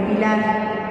Pilar.